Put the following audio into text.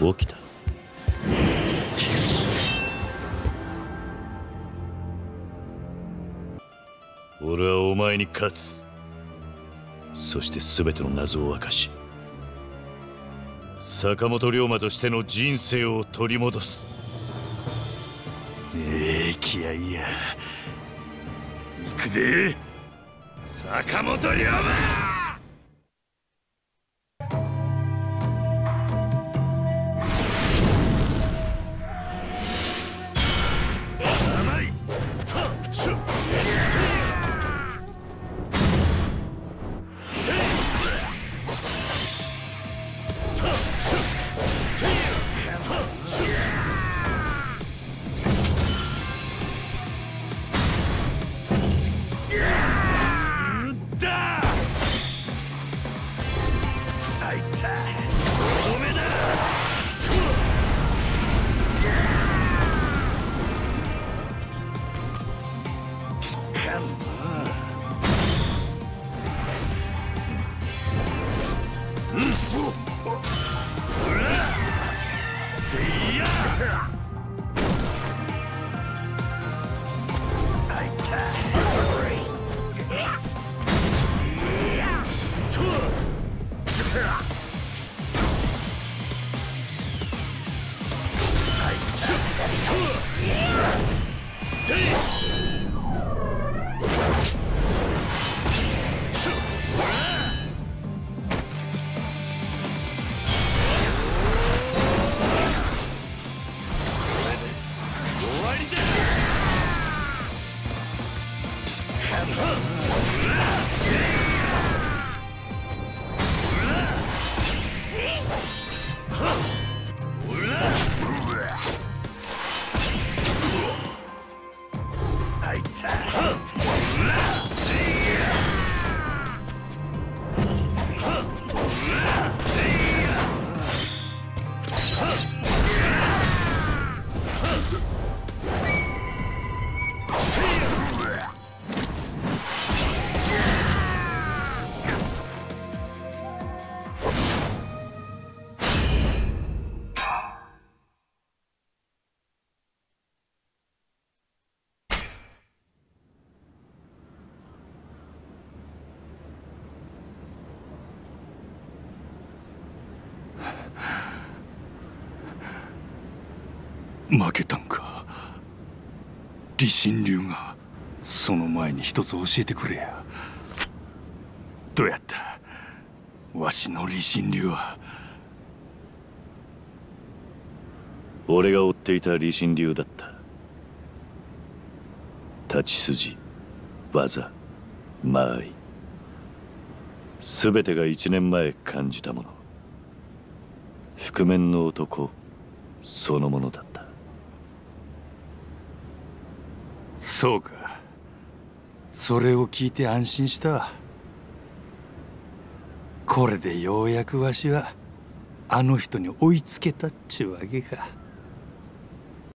起きた。俺はお前に勝つ。そして全ての謎を明かし坂本龍馬としての人生を取り戻す。ええ気合いや。行くで坂本龍馬！Yeah! りだ負けたんか？李信流がその前に一つ教えてくれや。どうやった？わしの李信流は。俺が追っていた李信流だった。立ち筋技間合い。全てが一年前感じたもの。覆面の男そのものだったそうかそれを聞いて安心したこれでようやくわしはあの人に追いつけたっちゅうわけか。